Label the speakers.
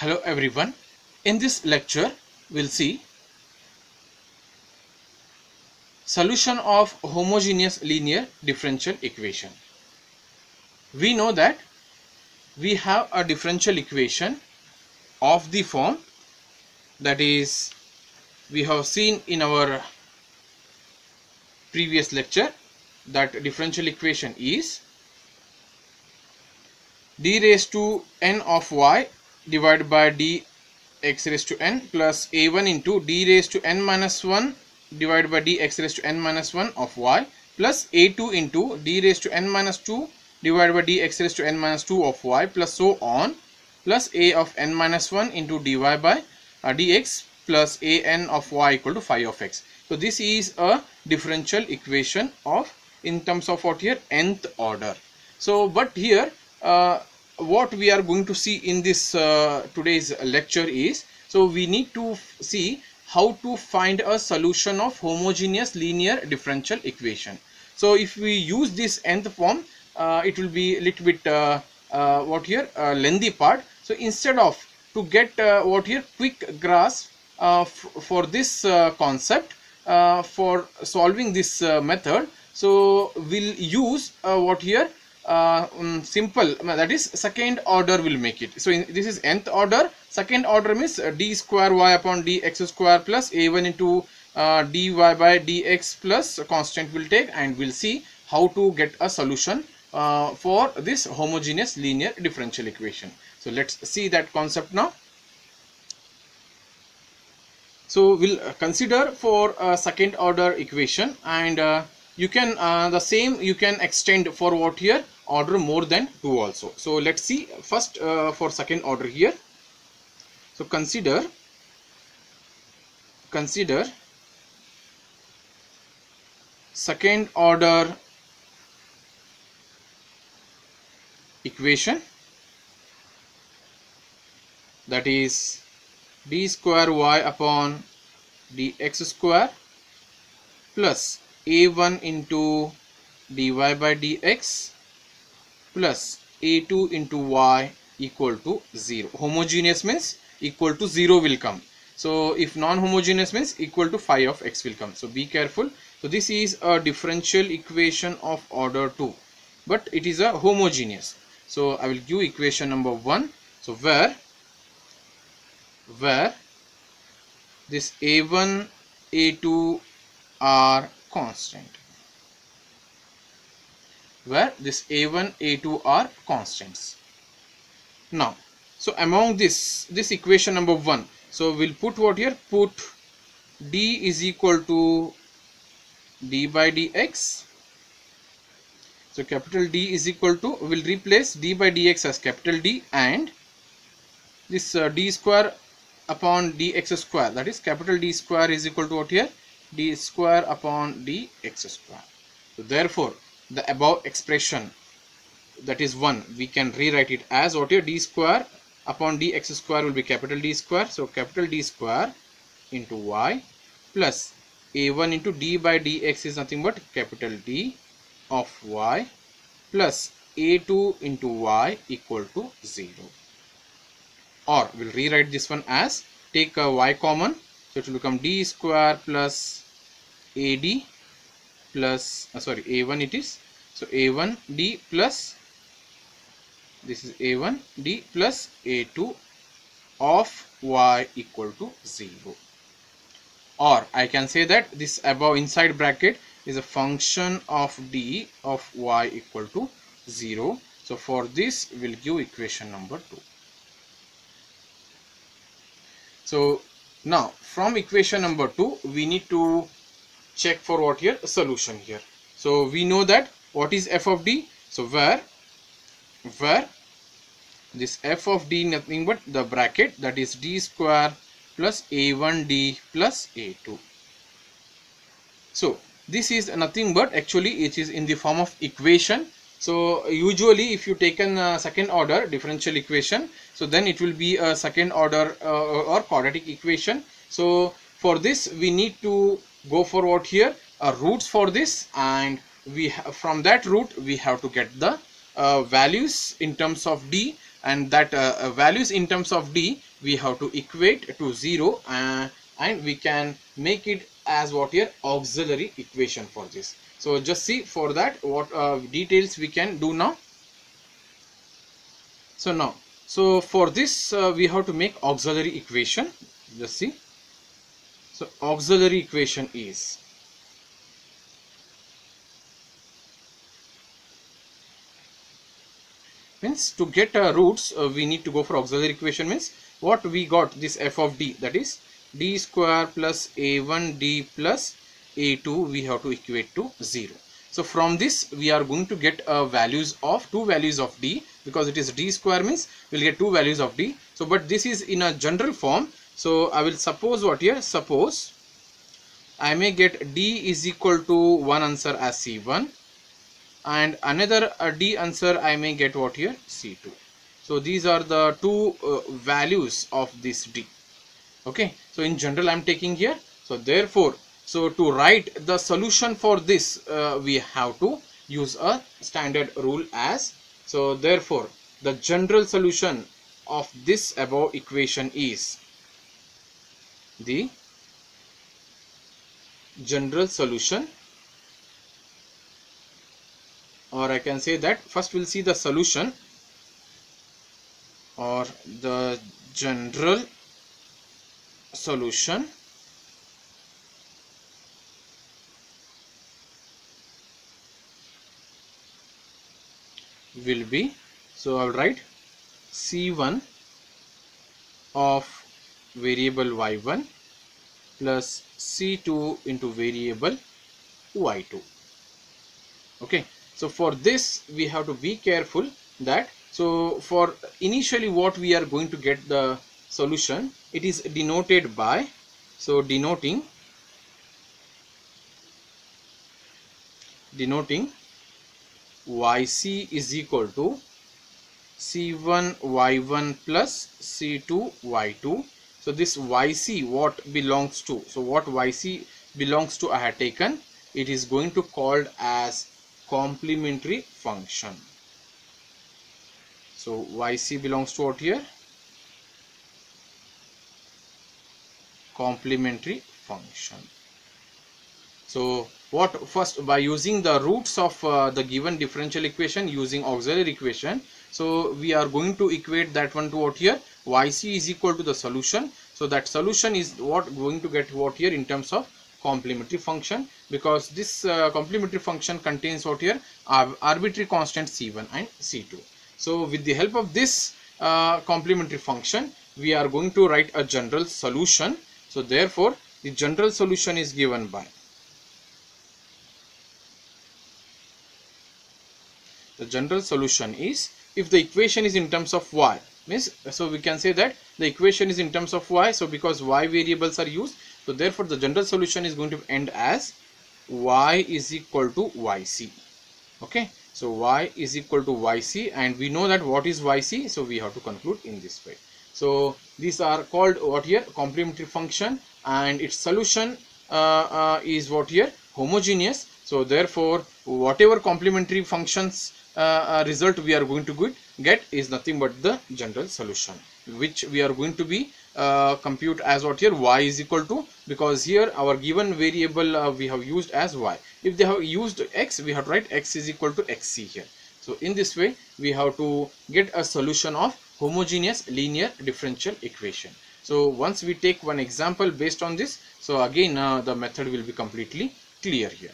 Speaker 1: Hello everyone. In this lecture, we'll see solution of homogeneous linear differential equation. We know that we have a differential equation of the form that is we have seen in our previous lecture that differential equation is d raised to n of y divided by d x raised to n plus a1 into d raised to n minus 1 divided by d x raised to n minus 1 of y plus a2 into d raised to n minus 2 divided by d x raised to n minus 2 of y plus so on plus a of n minus 1 into dy by uh, dx plus a n of y equal to phi of x. So this is a differential equation of in terms of what here nth order. So but here uh, what we are going to see in this uh, today's lecture is so we need to see how to find a solution of homogeneous linear differential equation. So if we use this nth form uh, it will be a little bit uh, uh, what here lengthy part. So instead of to get what here quick grasp for this concept for solving this method so we'll use what here uh, um, simple that is second order will make it. So in, this is nth order. Second order means uh, d square y upon dx square plus a1 into uh, dy by dx plus constant will take and we'll see how to get a solution uh, for this homogeneous linear differential equation. So let's see that concept now. So we'll consider for a second order equation and uh, you can uh, the same you can extend for what here order more than 2 also. So let's see. First uh, for second order here. So consider consider second order equation. That is d square y upon dx square plus a1 into dy by dx plus a2 into y equal to 0 homogeneous means equal to 0 will come. So if non-homogeneous means equal to phi of x will come. So be careful. So this is a differential equation of order 2 but it is a homogeneous. So i will give equation number 1 so where where this a1 a2 are constant where this a1 a2 are constants. Now so among this this equation number one so we'll put what here? Put d is equal to d by dx. So capital d is equal to we will replace d by dx as capital d and this uh, d square upon dx square that is capital d square is equal to what here? D square upon dx square. So therefore the above expression that is 1 we can rewrite it as what here d square upon dx square will be capital D square. So capital D square into y plus a1 into d by dx is nothing but capital D of y plus a2 into y equal to 0 or we'll rewrite this one as take a y common so it will become d square plus ad plus uh, sorry a1 it is. So a1 d plus this is a1 d plus a2 of y equal to 0 or I can say that this above inside bracket is a function of d of y equal to 0 so for this we'll give equation number 2 so now from equation number 2 we need to check for what here? Solution here. So we know that what is f of d? So where? Where? This f of d nothing but the bracket that is d square plus a1d plus a2 so this is nothing but actually it is in the form of equation. So usually if you taken a second order differential equation so then it will be a second order uh, or quadratic equation. So for this we need to go for what here? Uh, roots for this and we from that root we have to get the uh, values in terms of d and that uh, uh, values in terms of d we have to equate to 0 uh, and we can make it as what here? Auxiliary equation for this. So just see for that what uh, details we can do now. So now so for this we have to make auxiliary equation. Just see so auxiliary equation is means to get uh, roots uh, we need to go for auxiliary equation means what we got this f of d that is d square plus a1 d plus a2 we have to equate to 0 so from this we are going to get uh, values of two values of d because it is d square means we'll get two values of d. So but this is in a general form so i will suppose what here? Suppose i may get d is equal to one answer as c1 and another uh, d answer i may get what here? C2 so these are the two uh, values of this d. Okay? So in general i'm taking here. So therefore so to write the solution for this uh, we have to use a standard rule as so therefore the general solution of this above equation is the general solution. Or I can say that first we'll see the solution or the general solution. Will be so I'll write C1 of variable y1 plus C2 into variable y2 okay so for this we have to be careful that so for initially what we are going to get the solution it is denoted by so denoting denoting yc is equal to c1 y1 plus c2 y2 so this yc what belongs to? So what yc belongs to i have taken. It is going to called as complementary function. So yc belongs to what here? Complementary function. So what first by using the roots of uh, the given differential equation using auxiliary equation so we are going to equate that one to what here yc is equal to the solution. So that solution is what going to get what here in terms of complementary function because this uh, complementary function contains what here? Arbitrary constant c1 and c2 so with the help of this uh, complementary function we are going to write a general solution. So therefore the general solution is given by the general solution is if the equation is in terms of y means so we can say that the equation is in terms of y so because y variables are used so therefore the general solution is going to end as y is equal to yc. Okay? So y is equal to yc and we know that what is yc so we have to conclude in this way. So these are called what here? Complementary function and its solution uh, uh, is what here? Homogeneous. So therefore whatever complementary functions result we are going to get is nothing but the general solution which we are going to be uh, compute as what here y is equal to because here our given variable uh, we have used as y. If they have used x we have to write x is equal to xc here. So in this way we have to get a solution of homogeneous linear differential equation. So once we take one example based on this so again uh, the method will be completely clear here